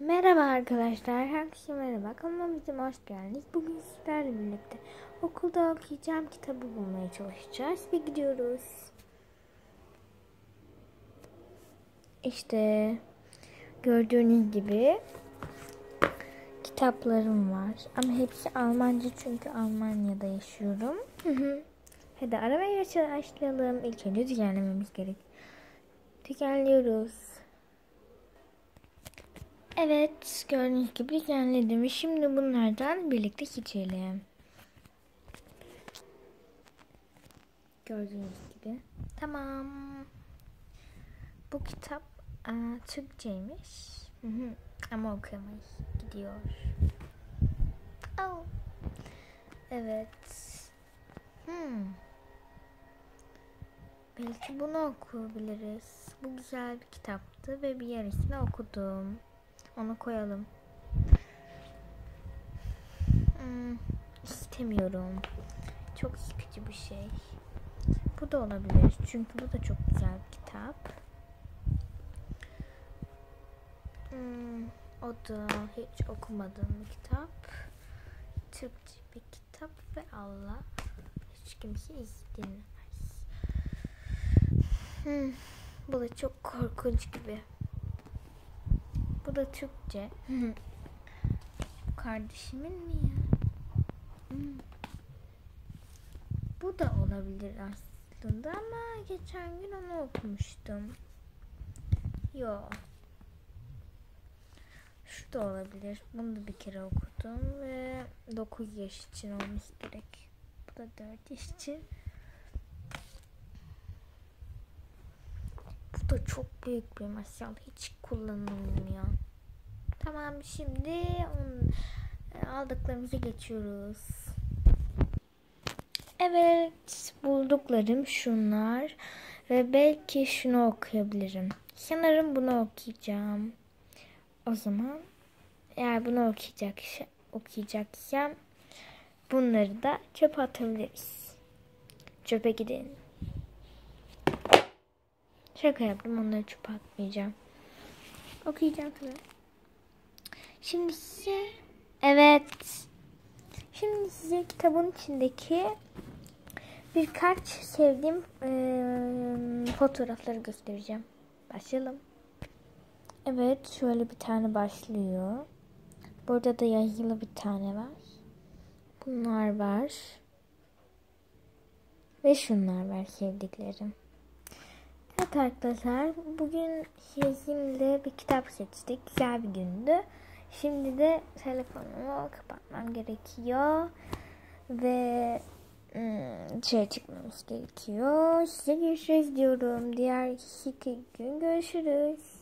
Merhaba arkadaşlar, herkese merhaba. Kanalıma hoş geldiniz. Bugün sizlerle birlikte okulda okuyacağım kitabı bulmaya çalışacağız ve gidiyoruz. İşte gördüğünüz gibi kitaplarım var. Ama hepsi Almanca çünkü Almanya'da yaşıyorum. Hadi aramaya başlayalım. İlk önce düzenlememiz gerek. Düzenliyoruz. Evet, gördüğünüz gibi düzenledim. Şimdi bunlardan birlikte seçelim. Gördüğünüz gibi. Tamam. Bu kitap aa, Türkçeymiş. Ama okuyamayız. Gidiyor. Oh. Evet. Hmm. Belki bunu okuyabiliriz. Bu güzel bir kitaptı ve bir yarısını okudum. Onu koyalım. Hmm, istemiyorum. Çok sıkıcı bir şey. Bu da olabilir. Çünkü bu da çok güzel bir kitap. Hmm, o da hiç okumadığım bir kitap. Türkçe bir kitap ve Allah hiç kimse izlemez. Hmm, bu da çok korkunç gibi. Bu da Türkçe. Kardeşimin mi ya? Hmm. Bu da olabilir aslında ama geçen gün onu okumuştum. Yo. Şu da olabilir. Bunu da bir kere okudum ve 9 yaş için olması gerek. Bu da 4 yaş için. Da çok büyük bir masal. Hiç kullanılmıyor. Tamam şimdi on, aldıklarımızı geçiyoruz. Evet bulduklarım şunlar. Ve belki şunu okuyabilirim. Sanırım bunu okuyacağım. O zaman eğer bunu okuyacak, okuyacaksam bunları da çöpe atabiliriz. Çöpe gidin. Şaka yaptım onları çöpe atmayacağım. Okuyacağım tabii. Şimdi size evet. Şimdi size kitabın içindeki birkaç sevdiğim e, fotoğrafları göstereceğim. Başlayalım. Evet şöyle bir tane başlıyor. Burada da yazılı bir tane var. Bunlar var. Ve şunlar var sevdiklerim. Evet arkadaşlar bugün sizinle bir kitap seçtik. Güzel bir gündü. Şimdi de telefonumu kapatmam gerekiyor. Ve hmm, dışarı çıkmamız gerekiyor. Size görüşürüz diyorum. Diğer iki gün görüşürüz.